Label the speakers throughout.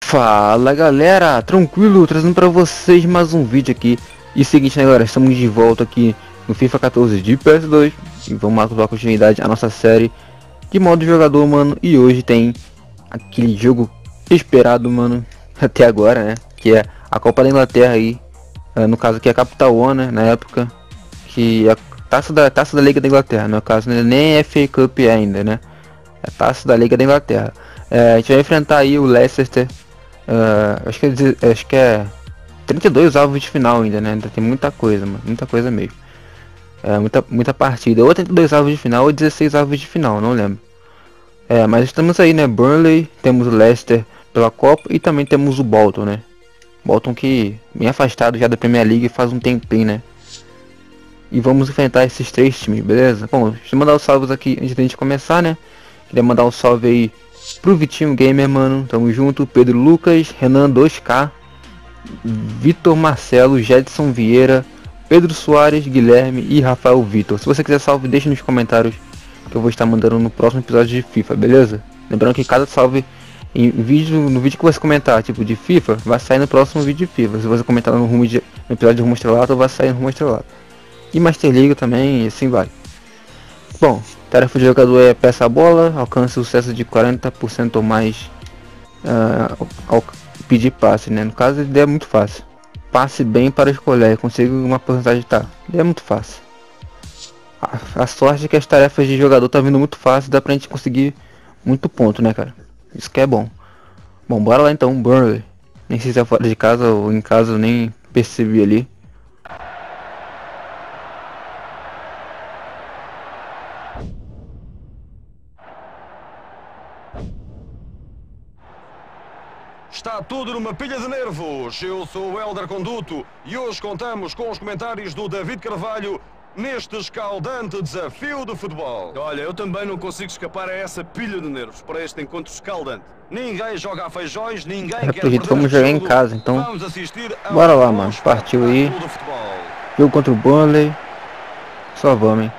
Speaker 1: Fala galera, tranquilo, trazendo pra vocês mais um vídeo aqui. E seguinte né galera, estamos de volta aqui no FIFA 14 de PS2 E vamos dar continuidade à nossa série. De modo jogador, mano? E hoje tem aquele jogo esperado, mano, até agora, né? Que é a Copa da Inglaterra aí. É, No caso aqui é a Capital One, né, na época Que é a taça da, taça da Liga da Inglaterra No caso, né, nem FA Cup ainda, né É a taça da Liga da Inglaterra é, A gente vai enfrentar aí o Leicester Uh, acho que é, acho que é 32 alvos de final ainda, né? Ainda tem muita coisa, mano. Muita coisa mesmo. É, muita, muita partida. Ou 32 alvos de final ou 16 alvos de final, não lembro. É, mas estamos aí, né? Burnley, temos o Leicester pela Copa e também temos o Bolton, né? Bolton que bem afastado já da Premier League faz um tempinho, né? E vamos enfrentar esses três times, beleza? Bom, deixa eu mandar os salvos aqui antes da gente começar, né? Queria mandar um salve aí pro Vitinho Gamer, mano. Tamo junto. Pedro Lucas, Renan 2K, Vitor Marcelo, Jedson Vieira, Pedro Soares, Guilherme e Rafael Vitor. Se você quiser salve, deixe nos comentários que eu vou estar mandando no próximo episódio de FIFA, beleza? Lembrando que cada salve em vídeo, no vídeo que você comentar, tipo de FIFA, vai sair no próximo vídeo de FIFA. Se você comentar no, rumo de, no episódio de Rumo Estrelato, vai sair no Rumo Estrelato. E Master League também, assim vai. Bom, tarefa de jogador é peça a bola, alcance sucesso de 40% ou mais uh, ao pedir passe, né? No caso, é muito fácil. Passe bem para escolher, consiga uma porcentagem tá. É muito fácil. A, a, sorte é que as tarefas de jogador tá vindo muito fácil, dá pra gente conseguir muito ponto, né, cara? Isso que é bom. Bom, bora lá então, Burnley. Nem sei se é fora de casa ou em casa, eu nem percebi ali.
Speaker 2: Está tudo numa pilha de nervos. Eu sou o Helder Conduto e hoje contamos com os comentários do David Carvalho neste escaldante desafio de futebol.
Speaker 3: Olha, eu também não consigo escapar a essa pilha de nervos para este encontro escaldante.
Speaker 2: Ninguém joga a feijões, ninguém
Speaker 1: é, quer perder vamos jogar em casa, então bora lá, mano. Partiu aí. Jogo contra o Burnley. Só vamos, hein.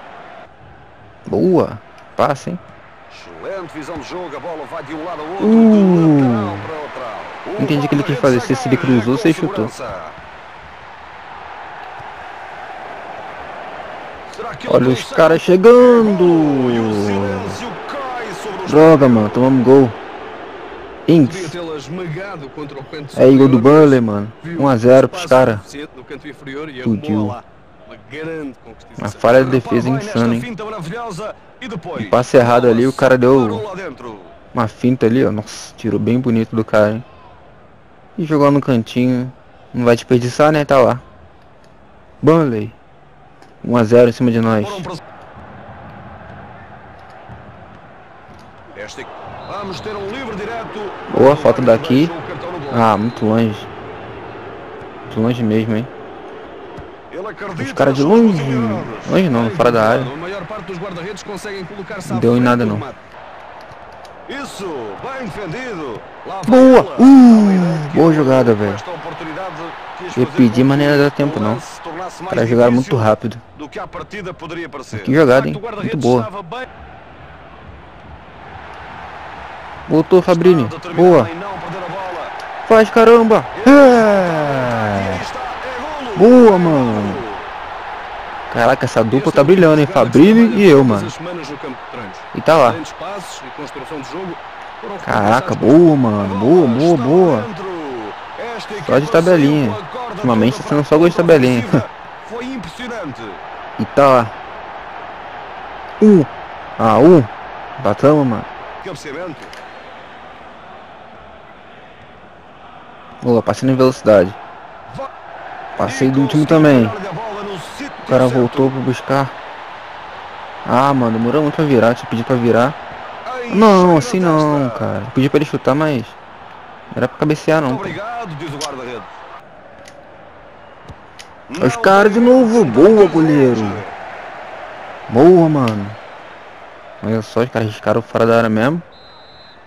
Speaker 1: Boa. Passa, hein.
Speaker 2: Excelente visão de jogo, a bola vai de um lado ao outro, uh.
Speaker 1: Entendi que ele quis fazer, se ele cruzou, você chutou. Olha os caras chegando! Droga, mano, tomamos gol. Inks. É gol do Burley, mano. 1x0 pros caras. Fudiu. Uma falha de defesa insana, hein? Um passe errado ali, o cara deu uma finta ali, ó. Nossa, tirou bem bonito do cara, hein? E jogou no cantinho. Não vai desperdiçar, né? Tá lá. Burnley. 1x0 em cima de nós. Boa, falta daqui. Ah, muito longe. Muito longe mesmo, hein? Os caras de longe. Longe não, fora da área. Não deu em nada não.
Speaker 2: Isso, bem defendido.
Speaker 1: Boa! Uh, boa jogada, velho. Eu pedi, mas não ia dar tempo não. Os caras jogaram muito rápido. Que jogada, hein? Muito boa. Voltou, Fabrini. Boa. Faz, caramba. É. Boa, mano. Caraca, essa dupla tá brilhando, hein? Fabrini e eu, mano. E tá lá. Caraca, boa, mano. Boa, boa, boa. Só de tabelinha. Ultimamente tá sendo só gol de tabelinha. e tá lá. Um. Ah, um. Batamos, mano. Boa, passei em velocidade. Passei do último também. O cara voltou pra buscar. Ah, mano, demorou muito pra virar. Tinha pedido pra virar. Não, assim não, cara. Pedi pra ele chutar, mas... Não era pra cabecear, não. Os caras de novo. Boa, goleiro. Boa, mano. Olha só, os caras riscaram fora da área mesmo.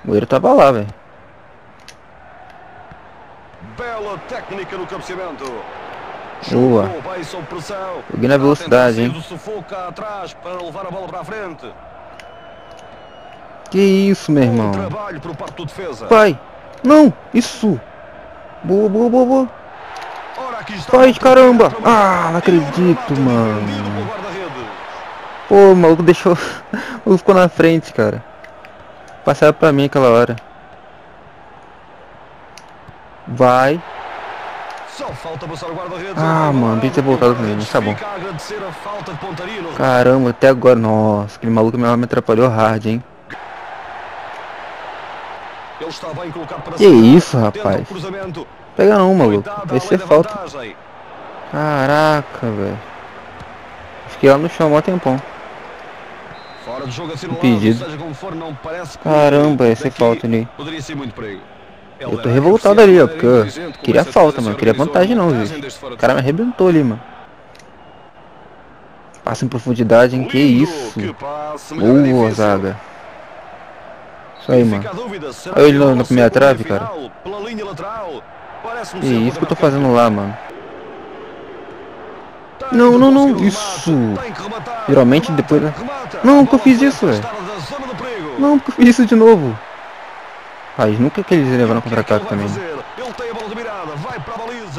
Speaker 1: O goleiro tava lá, velho.
Speaker 2: Bela técnica no cabeceamento.
Speaker 1: Boa. Joguei na velocidade, hein? Que isso, meu irmão. Pai. Não. Isso. Boa, boa, boa, boa. Vai, caramba. Ah, não acredito, mano. Pô, o maluco deixou... o ficou na frente, cara. Passaram pra mim aquela hora. Vai.
Speaker 2: Só falta passar o guarda-redes.
Speaker 1: Ah, mano, devia ter voltado com ele, tá bom. Caramba, até agora. Nossa, aquele maluco me atrapalhou hard, hein. Que isso, rapaz. Pega não, maluco. Vai ser falta. Caraca, velho. Fiquei lá no chão há um tempão.
Speaker 2: Fora jogo que
Speaker 1: Caramba, ser
Speaker 2: daqui
Speaker 1: falta ali.
Speaker 2: Poderia ser muito perigo.
Speaker 1: Eu tô revoltado ali, ó, porque eu queria falta, mano. Queria vantagem não, gente. O cara me arrebentou ali, mano. Passa em profundidade, hein? Que isso.
Speaker 2: que
Speaker 1: Boa, zaga. Isso aí, mano. Olha ele
Speaker 2: que
Speaker 1: na- primeira trave, Que
Speaker 2: ser
Speaker 1: isso que eu tô fazendo lá, mano.
Speaker 2: Tem
Speaker 1: Não,
Speaker 2: que
Speaker 1: não, não, isso.
Speaker 2: que.
Speaker 1: Geralmente depois. Não, que eu fiz isso, velho.
Speaker 2: perigo.
Speaker 1: Não, porque eu fiz isso de novo. Rapaz, nunca que eles levaram contra-ataque também.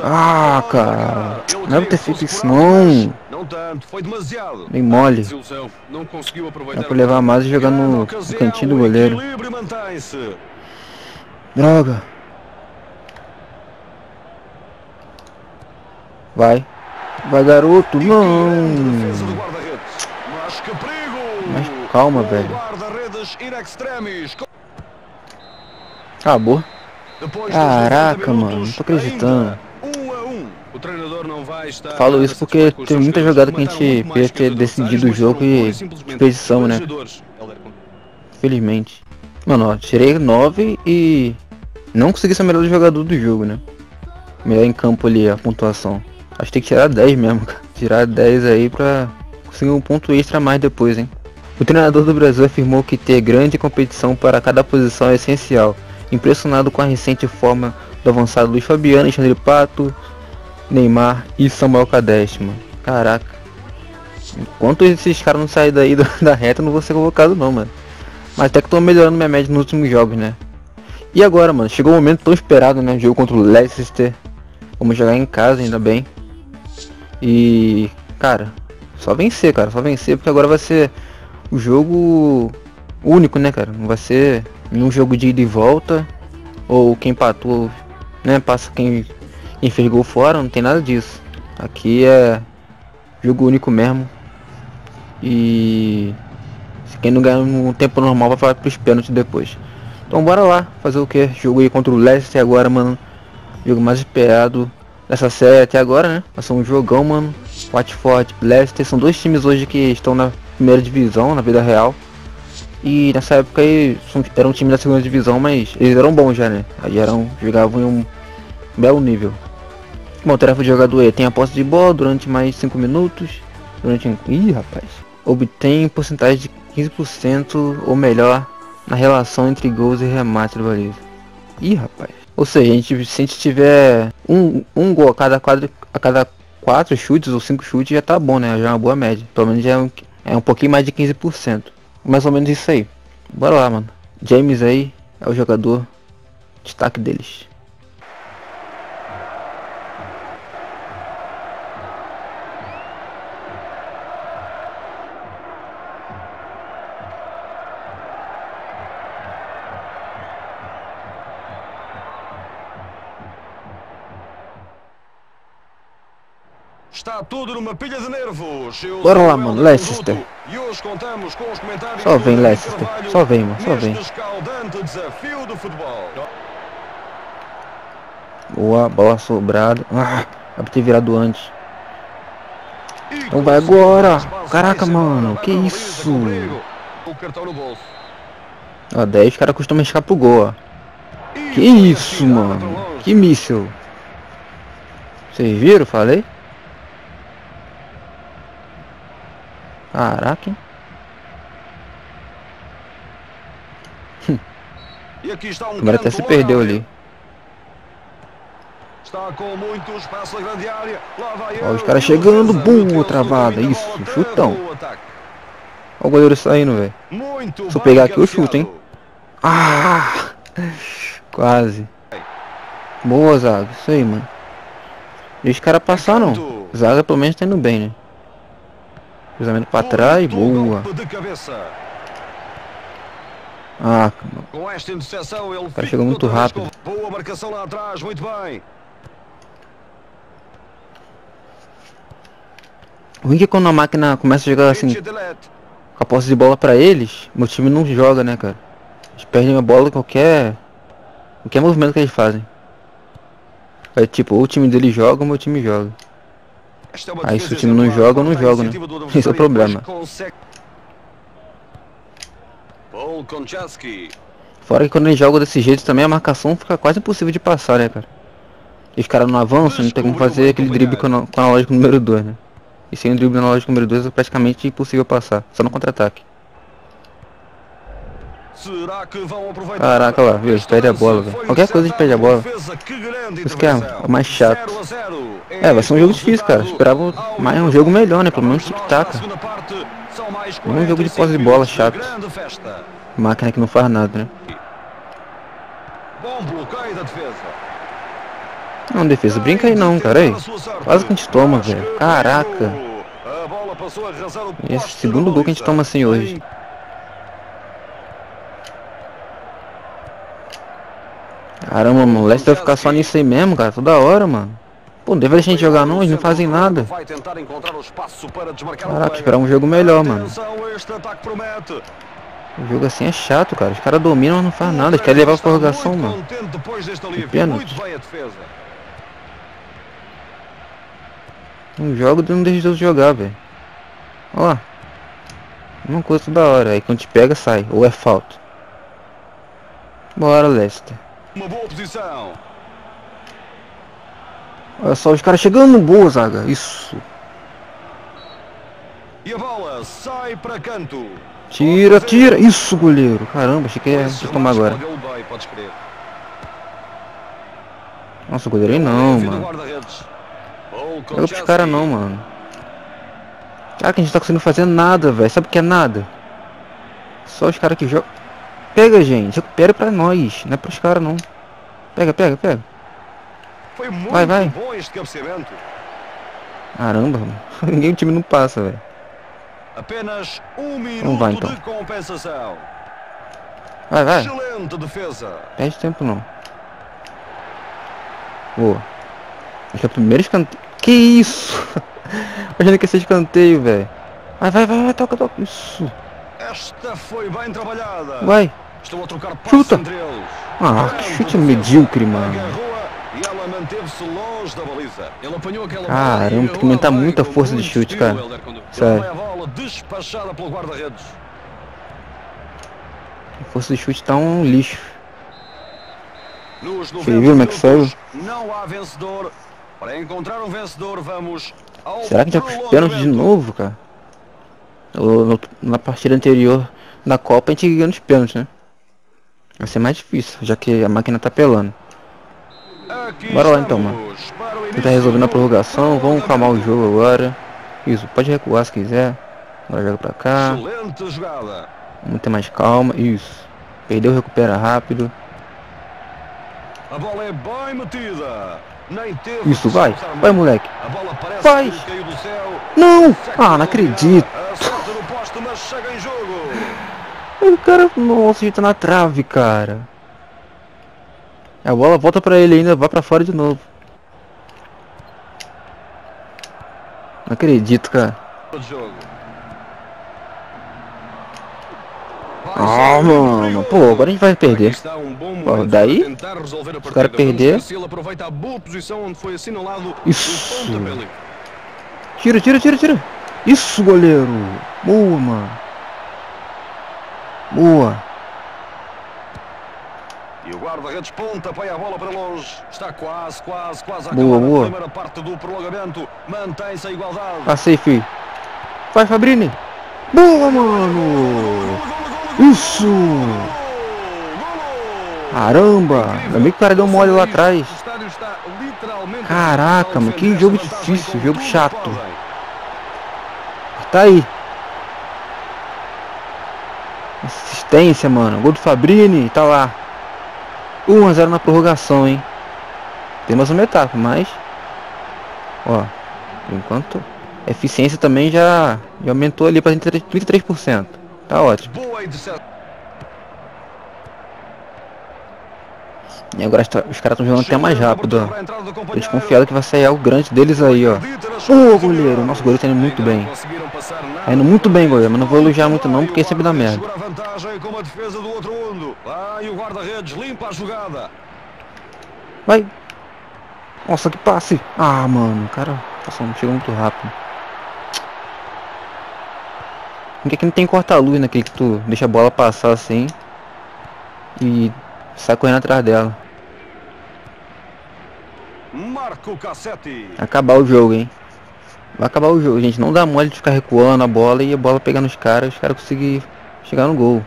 Speaker 1: Ah, cara. Não pra ter feito isso, não.
Speaker 2: mas Não tanto, foi demasiado.
Speaker 1: Bem mole.
Speaker 3: Desilusão. Não conseguiu aproveitar.
Speaker 1: Dá pra levar mais e jogar no, no cantinho do goleiro. Droga. Vai. Vai, garoto. Não.
Speaker 2: Mas
Speaker 1: calma, velho. Acabou. Caraca,
Speaker 2: 90
Speaker 1: mano, não tô acreditando. Falo isso porque tem muita jogada que a gente podia ter decidido o jogo e desperdição, né? Felizmente. Mano, ó, tirei 9 e não consegui ser o melhor jogador do jogo, né? Melhor em campo ali, a pontuação. Acho que tem que tirar 10 mesmo, cara. Tirar 10 aí pra conseguir um ponto extra a mais depois, hein? O treinador do Brasil afirmou que ter grande competição para cada posição é essencial. Impressionado com a recente forma do avançado Luiz Fabiano, Alexandre Pato, Neymar e Samuel Cadeste, mano. Caraca. Enquanto esses caras não saírem daí da reta, não vou ser convocado não, mano. Mas até que tô melhorando minha média nos últimos jogos, né? E agora, mano, chegou o momento tão esperado, né? Jogo contra o Leicester. Vamos jogar em casa, ainda bem. E, cara, só vencer, cara, só vencer, porque agora vai ser o jogo único, né, cara? Não vai ser nenhum jogo de ida e volta, ou quem empatou, né, passa quem, quem fez gol fora, não tem nada disso. Aqui é jogo único mesmo. E se quem não ganhar no tempo normal vai falar pros pênaltis depois. Então bora lá, fazer o que? Jogo aí contra o Leicester agora, mano. Jogo mais esperado dessa série até agora, né? Passou um jogão, mano. Watford, Leicester, são dois times hoje que estão na primeira divisão, na vida real. E nessa época aí era um time da segunda divisão, mas eles eram bons já, né? Aí eram, jogavam em um belo nível. Bom, tarefa de jogador aí tem a posse de bola durante mais 5 minutos. Durante. Ih, rapaz. Obtém porcentagem de 15% ou melhor na relação entre gols e remate do baliza. Ih, rapaz. Ou seja, a gente, se a gente tiver um, um gol a cada, quadro, a cada quatro chutes ou cinco chutes já tá bom, né? Já é uma boa média. Pelo menos já é um, é um pouquinho mais de 15%. Mais ou menos isso aí. Bora lá, mano. James aí é o jogador destaque deles.
Speaker 2: Tudo numa pilha de nervos. Eu
Speaker 1: Bora lá, mano, Leicester.
Speaker 2: E hoje contamos com os comentários
Speaker 1: Só vem, Leicester. Só vem, mano, só vem.
Speaker 2: desafio do futebol.
Speaker 1: Boa, bola sobrada. Ah, era pra ter virado antes. Então vai agora. Caraca, mano, que isso?
Speaker 2: o perigo. O cartão no bolso.
Speaker 1: Ó, 10 os caras costumam escapar pro gol, ó. Que isso,
Speaker 2: para
Speaker 1: mano? Que míssil. Vocês viram? Falei? Caraca, hein?
Speaker 2: Está um
Speaker 1: Agora até se perdeu ali. Ó, os caras chegando,
Speaker 2: meteu-se
Speaker 1: travada, isso, chutão.
Speaker 2: o.
Speaker 1: Olha o goleiro saindo, velho. Se eu pegar aqui, eu chuto, hein? Ah! Quase. Boa, Zaga. Isso aí, mano. E os caras passar não. Zaga pelo menos tá indo bem, né? Cruzamento pra trás, boa. Ah.
Speaker 2: Com esta interseção ele
Speaker 1: cara chegou muito rápido.
Speaker 2: Boa marcação lá atrás, muito bem.
Speaker 1: O ruim é que quando a máquina começa a jogar assim, com a posse de bola pra eles, meu time não joga, né, cara? Eles perdem a bola em qualquer. qualquer movimento que eles fazem. É tipo, ou o time deles joga ou meu time joga.
Speaker 2: É
Speaker 1: Aí
Speaker 2: defesa
Speaker 1: se o time não
Speaker 2: exemplar,
Speaker 1: joga, eu não jogo, né? Esse é o problema. Fora que quando eles jogam desse jeito também a marcação fica quase impossível de passar, né, cara? E os caras não avançam, não tem como fazer aquele drible com a com a analógico número 2, né? E sem o drible analógico número 2 é praticamente impossível passar, só no contra-ataque.
Speaker 2: Será que vão aproveitar?
Speaker 1: Caraca, lá,
Speaker 2: Este
Speaker 1: perdem a bola, velho. Qualquer coisa a gente perde a bola. Isso que é
Speaker 2: intervenção.
Speaker 1: o mais chato.
Speaker 2: 0 a 0.
Speaker 1: É, vai ser um jogo difícil, cara. Esperava mais um jogo melhor, né? Pelo menos tic-tac.
Speaker 2: mais
Speaker 1: Um jogo de
Speaker 2: 45
Speaker 1: posse de bola chato. Máquina que não faz nada, né? Não, defesa, brinca aí não, cara. Aí. Quase que a gente toma, velho. Caraca. Esse segundo gol que a gente toma assim hoje. Caramba, mano. O Leicester vai ficar só nisso aí mesmo, cara. Toda hora, mano. Pô, não deve deixar a gente jogar não, eles não fazem nada. Caraca, esperar um jogo melhor, mano. O jogo assim é chato, cara. Os caras dominam, mas não faz nada. Eles querem levar
Speaker 2: Está
Speaker 1: prorrogação, mano.
Speaker 2: contente depois deste alívio.
Speaker 1: pênalti.
Speaker 2: Muito bem a defesa.
Speaker 1: Um jogo não deixa os outros jogar, velho. Olha lá. Uma coisa toda hora. Aí quando te pega, sai. Ou é falta. Bora, Leicester.
Speaker 2: Uma boa posição.
Speaker 1: Olha só, os caras chegando boa, zaga. Isso.
Speaker 2: E a bola sai para canto.
Speaker 1: Tira, tira. Isso, goleiro. Caramba, achei que ia tomar agora.
Speaker 2: bem, podes crer.
Speaker 1: Nossa, goleiro aí não, mano. Joga pros caras não, mano. Cara, que a gente tá conseguindo fazer nada, velho. Sabe o que é nada? Só os caras que jogam. Pega, gente. Recupera pra nós. Não é pros caras, não. Pega, pega, pega.
Speaker 2: Foi muito
Speaker 1: Vai, vai.
Speaker 2: bom este cabeceamento.
Speaker 1: Caramba, mano. Ninguém o time não passa, velho.
Speaker 2: Apenas um minuto
Speaker 1: vai, então.
Speaker 2: de compensação.
Speaker 1: Vai, vai.
Speaker 2: Excelente defesa.
Speaker 1: Perde tempo não. Boa. Acho que é o primeiro escanteio. Que isso? Imagina que esse escanteio, velho. Vai, vai, vai, vai, toca, toca. Isso.
Speaker 2: Esta foi bem trabalhada.
Speaker 1: Vai. Chuta. Ah, que chute medíocre, mano. Caramba, tem que aumentar
Speaker 3: lá vai,
Speaker 1: muito a
Speaker 3: com
Speaker 1: força de chute, cara. Sério.
Speaker 2: É a
Speaker 1: força de chute tá um lixo.
Speaker 2: Nos 90
Speaker 1: Você viu como é que
Speaker 2: minutos, não há vencedor. Para encontrar vencedor, vamos ao
Speaker 1: Será que já pros pênaltis de novo, cara? No- Na partida anterior da Copa a gente ganhou nos pênaltis, né? Vai ser mais difícil, já que a máquina tá pelando.
Speaker 2: Aqui
Speaker 1: Bora lá então,
Speaker 2: estamos para o
Speaker 1: Tentar
Speaker 2: início
Speaker 1: resolver na prorrogação, vamos calmar o jogo agora. Isso, pode recuar se quiser. Agora joga pra cá. Vamos ter mais calma. Isso. Perdeu, recupera rápido.
Speaker 2: A bola é bem metida.
Speaker 1: Isso, vai. Vai, moleque. Vai. Não! Ah, não acredito. O cara, nossa, gente tá na trave, cara. A bola volta pra ele ainda, vai pra fora de novo. Não acredito, cara. Ah, mano. Pô, agora a gente vai perder.
Speaker 3: um momento
Speaker 1: daí,
Speaker 3: partida.
Speaker 1: cara perder. Isso.
Speaker 3: o.
Speaker 1: Tira, tira, tira, tira. Isso, goleiro. Boa, mano. Boa.
Speaker 2: E o guarda-redes ponta, põe a bola para longe. Está quase, quase, quase a
Speaker 1: Boa, boa.
Speaker 2: a primeira parte do prolongamento. Mantém-se a igualdade.
Speaker 1: Passei, filho. Vai, Fabrini. Boa, mano. Isso. Caramba. Ainda bem que o cara deu mole lá atrás. Caraca, mano, que jogo difícil, jogo chato. Tá aí. Assistência, mano. Gol do Fabrini, tá lá. 1 a 0 na prorrogação, hein. Tem mais uma etapa, mas... Ó, enquanto... A eficiência também já, já aumentou ali para 33%. Tá ótimo. E agora os caras estão jogando até mais rápido, ó. Tô desconfiado que vai sair algo grande deles aí, ó. Ô, oh, goleiro. Nosso goleiro tá indo muito bem. Tá indo muito bem, goleiro. Mas não vou elogiar muito não, porque sempre dá merda. Vai. Nossa, que passe. Ah, mano. O cara passou, chegou muito rápido. Porque aqui não tem corta-luz naquele que tu deixa a bola passar assim. E sai correndo atrás dela.
Speaker 2: Marco Cassetti.
Speaker 1: Acabar o jogo, hein? Vai acabar o jogo, gente. Não dá mole de ficar recuando a bola e a bola pegar nos caras, os caras conseguir chegar no gol.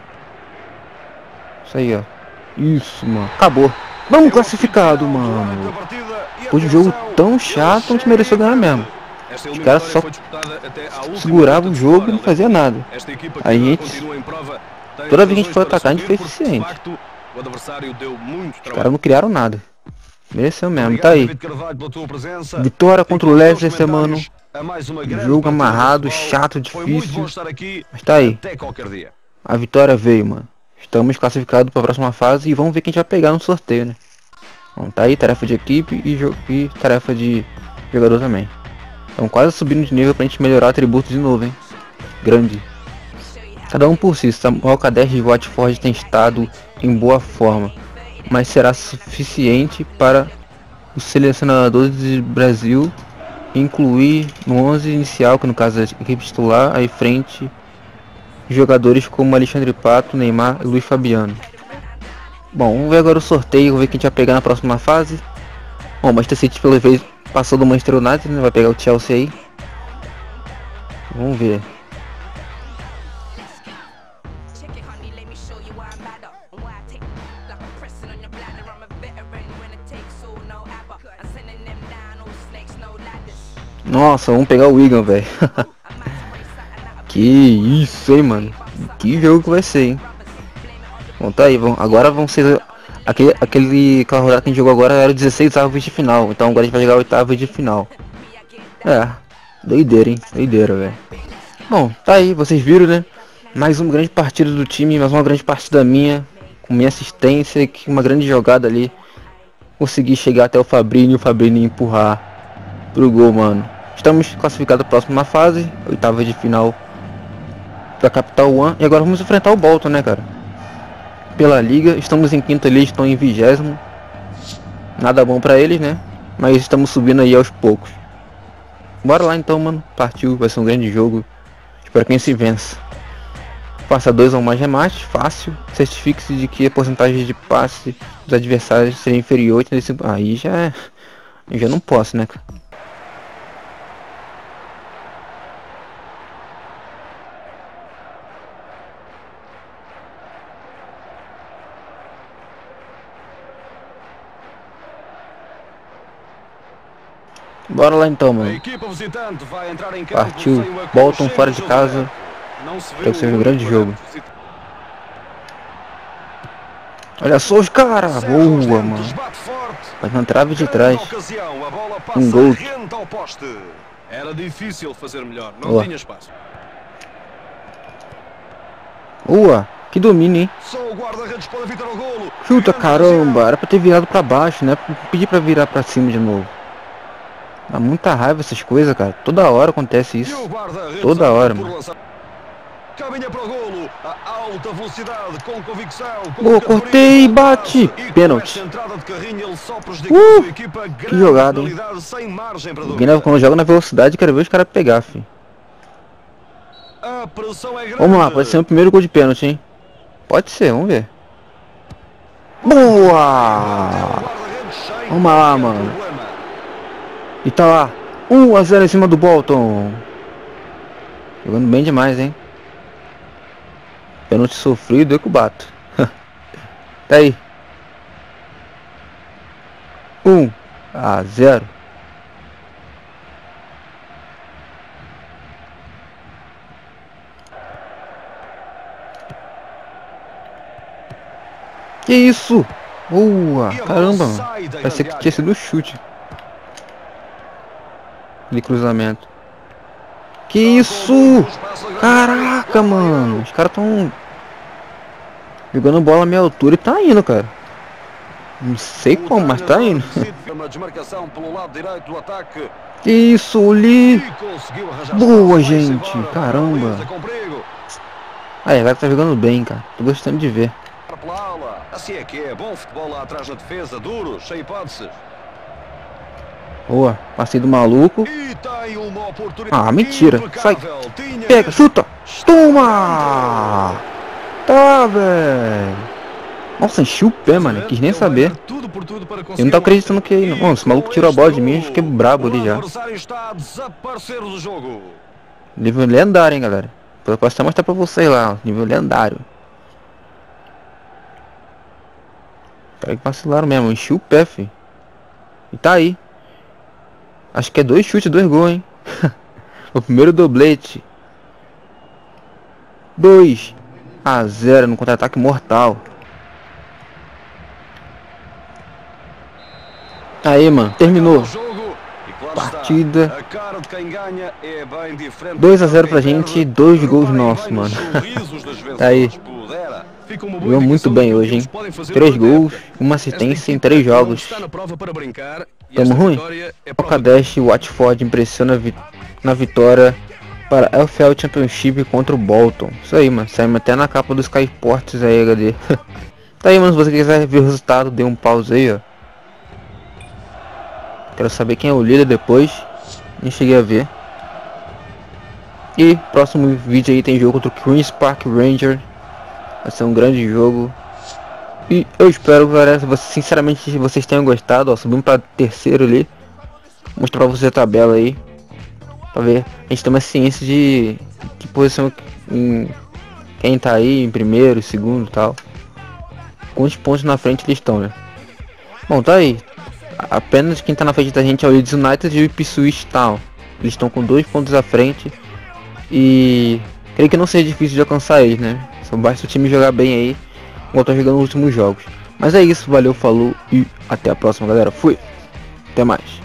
Speaker 1: Isso aí, ó. Isso, mano. Acabou. Vamos classificado, mano. De um jogo tão chato, a gente mereceu ganhar mesmo. Os caras só seguravam o jogo e não fazia nada. A gente, toda vez que a gente foi atacar, a gente foi eficiente. Os caras não criaram nada. Mereceu mesmo, tá aí. Vitória contra o Leicester, mano. Jogo amarrado, chato, difícil. Mas tá aí. A vitória veio, mano. Estamos classificados para a próxima fase e vamos ver quem a gente vai pegar no sorteio, né? Bom, tá aí, tarefa de equipe e, e tarefa de jogador também. Estamos quase subindo de nível pra gente melhorar o atributo de novo, hein? Grande. Cada um por si, Samuel Kadesh de Watford tem estado em boa forma mas será suficiente para os selecionadores do Brasil incluir no 11 inicial, que no caso é a equipe titular, aí frente jogadores como Alexandre Pato, Neymar e Luiz Fabiano. Bom, vamos ver agora o sorteio, vamos ver quem a gente vai pegar na próxima fase. Bom, o Manchester City pela vez passou do Manchester United, né? vai pegar o Chelsea aí. Vamos ver. Nossa, vamos pegar o Wigan, velho. que isso, hein, mano. Que jogo que vai ser, hein. Bom, tá aí. Vamos, agora vão ser... Aquele, aquele, rodada que a gente jogou agora era 16 avos de final. Então agora a gente vai jogar oitavo de final. É, doideira, hein. Doideira, velho. Bom, tá aí. Vocês viram, né. Mais uma grande partida do time, mais uma grande partida minha. Com minha assistência, que uma grande jogada ali. Consegui chegar até o Fabrini e o Fabrini empurrar pro gol, mano. Estamos classificados para a próxima fase, oitava de final da Capital One. E agora vamos enfrentar o Bolton, né, cara? Pela liga, estamos em quinto ali, estão em vigésimo. Nada bom para eles, né? Mas estamos subindo aí aos poucos. Bora lá então, mano. Partiu, vai ser um grande jogo. Espero que quem se vença. Passa dois ou mais remates, fácil. Certifique-se de que a porcentagem de passe dos adversários seria inferior a 85. Aí já é. Já não posso, né, cara? Bora lá então, mano. Partiu. Bolton fora de casa. Deve ser um grande jogo. Olha só os caras. Boa, mano. Mas na trave de trás. Um gol.
Speaker 3: Era difícil fazer melhor. Não Boa. tinha espaço.
Speaker 1: Boa. Que domínio, hein? Chuta, caramba. Era pra ter virado pra baixo, né? Pedir pra virar pra cima de novo. Dá muita raiva essas coisas, cara. Toda hora acontece isso. Toda hora, mano. Caminha para o golo, a alta velocidade, com convicção. Boa, cortei e bate. Pênalti. Uh, que jogada, hein? Quando joga na velocidade, quero ver os caras pegar, filho. Vamos lá, pode ser o primeiro gol de pênalti, hein? Pode ser, vamos ver. Boa! Vamos lá, mano. E tá lá. 1 a 0 em cima do Bolton. Jogando bem demais, hein? Pênalti sofrido, eu que bato. tá aí. 1. a 0. Que isso? Boa! Caramba, mano. Que tinha sido chute. De cruzamento. Que isso? Caraca, mano. Os caras tão jogando bola a minha altura e tá indo, cara. Não sei como, mas tá indo. Que isso, Lee. Boa, gente. Caramba. Aí, vai tá jogando bem, cara. Tô gostando de ver.
Speaker 2: Assim é que é, bom futebol lá atrás na defesa, duro, sem hipóteses.
Speaker 1: Boa, passei do maluco. Ah, mentira. Sai. Pega, chuta. Toma! Tá, velho. Nossa, enchi o pé, mano. Quis nem saber. Eu não tô acreditando que... Não, esse maluco tirou a bola de mim. Fiquei brabo ali já. Nível lendário, hein, galera. Eu posso até mostrar pra vocês lá. Nível lendário. Peraí que vacilaram mesmo. Enchi o pé, fi. E tá aí. Acho que é dois chutes, dois gols, hein? o primeiro doblete. 2 a 0 no contra-ataque mortal. Aí, mano, terminou. Partida 2 a 0 pra gente, dois gols nossos, mano. tá aí. Jogou muito bem hoje, hein? Três gols, uma assistência em três jogos. Tamo ruim? O Kadesh Watford impressiona vi na vitória para a FL Championship contra o Bolton. Isso aí, mano. Saímos até na capa dos Sky Sports aí, HD. tá aí, mano. Se você quiser ver o resultado, dê um pause aí, ó. Quero saber quem é o líder depois. Nem cheguei a ver. E próximo vídeo aí tem jogo contra o Queen's Park Ranger. Vai ser um grande jogo. E eu espero, galera, sinceramente vocês tenham gostado. Ó, subimos para terceiro ali. Vou mostrar para vocês a tabela aí. Pra ver. A gente tem uma ciência de que posição em, quem tá aí em primeiro, segundo tal. Quantos pontos na frente eles estão, né? Bom, tá aí. Apenas quem tá na frente da gente é o Leeds United e o Ipswich Town. Eles estão com dois pontos à frente. E creio que não seja difícil de alcançar eles, né? Basta o time jogar bem aí, eu tô jogando nos últimos jogos. Mas é isso, valeu, falou e até a próxima, galera. Fui. Até mais.